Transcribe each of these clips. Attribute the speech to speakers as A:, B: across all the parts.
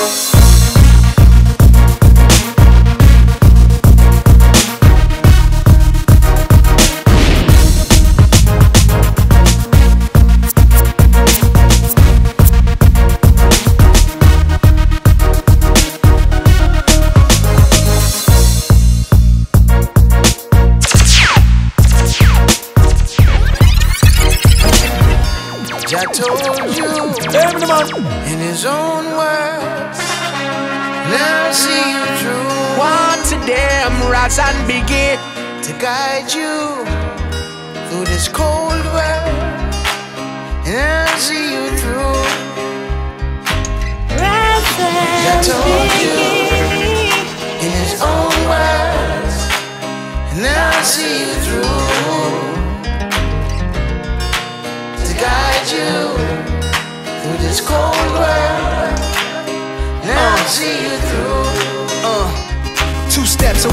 A: Thank Jah told you in his own words. Now see you through.
B: Want to damn rats and begin
A: to guide you through this cold world. And I'll see you through. Jah told you in his own words. And I'll see you through. See you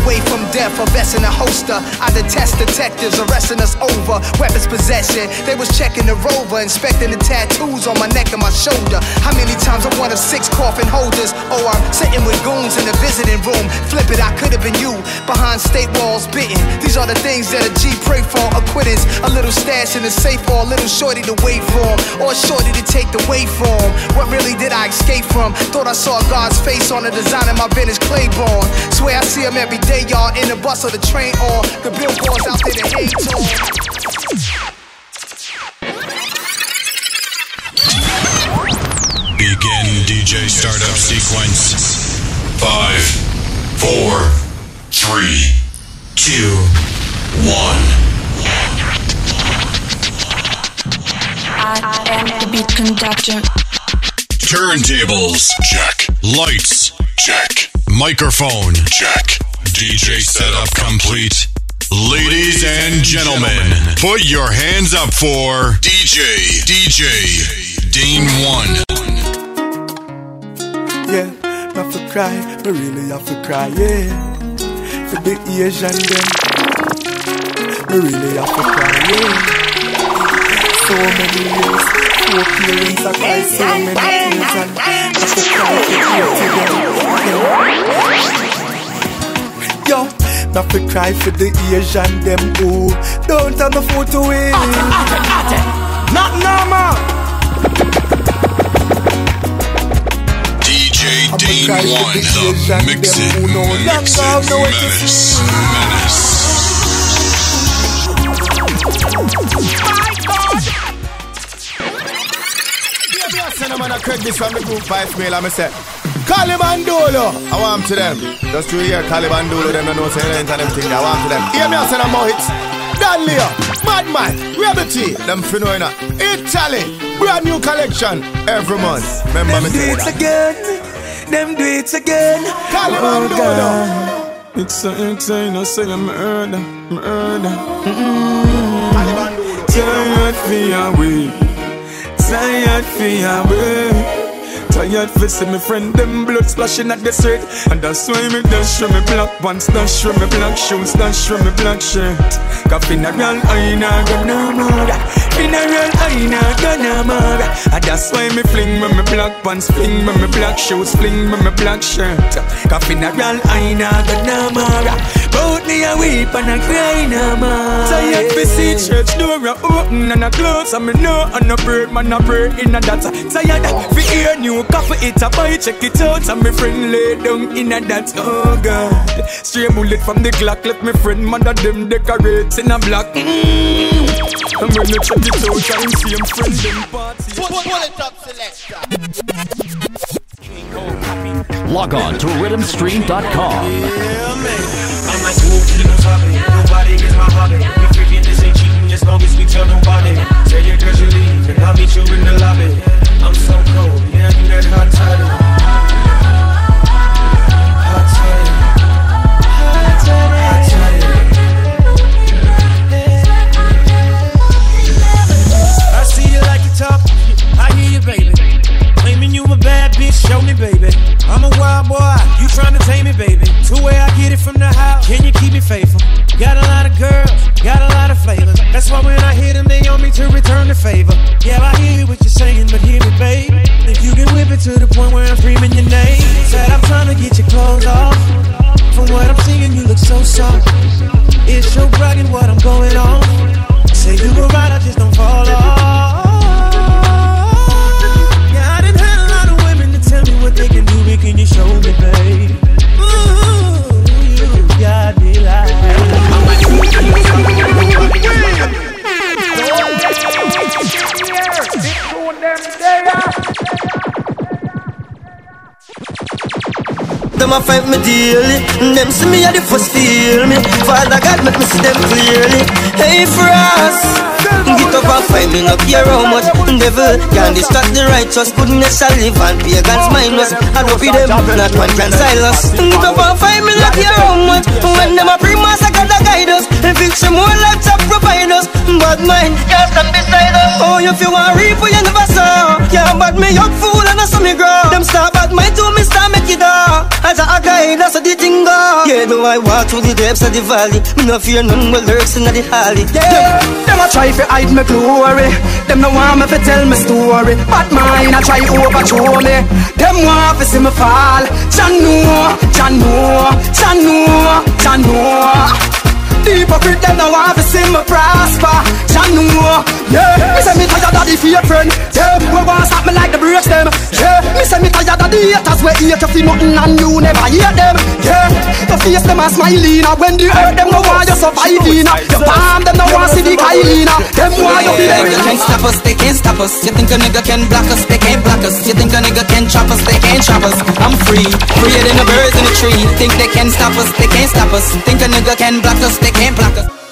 B: away from death, a vest and a holster. I detest detectives arresting us over weapons possession. They was checking the rover, inspecting the tattoos on my neck and my shoulder. How many times I'm one of six coffin holders? Oh, I'm sitting with goons in the visiting room. Flip it, I could have been you behind state walls, bitten. These are the things that a G pray for. Acquittance, a little stash in the safe, or a little shorty to wait for, 'em, or shorty to take the weight from. What really did I escape from? Thought I saw God's face on the design of my vintage Claiborne. Swear I see him every day, y'all, in the bus or the train or the billboards out there to hate on.
C: Begin DJ startup sequence. Five, four, three, two, one.
D: I am the beat conductor.
C: Turntables, check. Lights, check. Microphone, check. DJ setup complete. Ladies and gentlemen, put your hands up for DJ, DJ, Dane 1.
E: Yeah, not for cry, but really have to cry, yeah. For the Asian them, me really have to cry, yeah. So many years, four parents have cried so many tears and have to cry for yeah. Yo, not to cry for the Asian them who don't have no food to eat. Not normal.
C: DJ
E: I'ma
C: Dane
E: cry for
C: 1,
E: the
C: the
E: Asian
C: mixing,
E: them who no longer
C: mixing
E: know what to
C: menace, menace.
F: I send a man a Craig this from the group voicemail and me say Caliban Dolo, I want to them. Just to hear Caliban Dolo, them don't know say names and everything I want to them. Hear me I send a more hits. Dan Leo, Madman, Rebel T, them Finoina Italy, brand new collection Every month, remember me
E: Them do it
F: that
E: again. Them do it again.
F: Caliban
E: Oh,
F: Dolo
G: It's a, it's a, you say I'm murder, murder.
F: Caliban Dolo
G: Tired for your way, tired for your way. Tired for see me friend them blood splashing at the street. And that's why me dash from me black pants Dash from me black shoes Dash from me black shirt. Cause funeral I nah go no more Funeral I nah go no more And that's why me fling me me black pants Fling me me black shoes Fling me me black shirt. Cause funeral I nah go no more Bout me a weep and a cry no more Tired for see church door a open and a close And me know and a bird man a bird in a that Tired for hear new coffee it a buy check it out And me friend lay down in a that oh god. Straight bullet from the clock left me friend mother them decorates in a black mm. And when you check out I see him friend them party
A: up, selector.
H: Log on to rhythmstream.com.
I: I'm like, whoop, keep on. Nobody my hobby. We freaking this ain't cheating as long as we tell. Tell your girls you leave, and I'll meet you in the lobby. Faithful? Them
J: a fight me daily. Them see me at the first feel me. Father God make me see them clearly. Hey Frost. Get up and find me, no care how much. Devil can distract the righteous. Goodness shall live and pagans mindless I don't be them, not one can silence. Get up and find me, no care how much. When them a primas, I gotta guide us. Some more lots of providers Bad mind, can't stand beside us. Oh, if you want reap, you never saw Can't bad me up, fool, and I saw me grow. Them start bad mind to me, start That's how the thing go Yeah, do I walk through the depths of the valley Me no fear none, but lurks in the alley
K: Yeah, them a try fi hide me glory. Them no want me fi tell me story. But mine a try overthrow me. Them want fi see me fall. Jah know, Jah know, Jah know, Jah know. The hypocrite them no want to see me prosper Jah know, yeah. Me say me tired of the fake friend. Yeah, we want stop me like the brakes them? Yeah, me say me tired of the haters We hate you for nothing and you never hate them. Yeah, the face them a smiling When the hurt them no want you surviving? The palm them no the Kylie Them want you be
L: can't stop us, they can't stop us. You think a nigga can block us, they can't block us. You think a nigga can chop us, they can't chop us. I'm free, freer than the birds in the tree. Think they can stop us, they can't stop us. Think a nigga can block us, they can't block us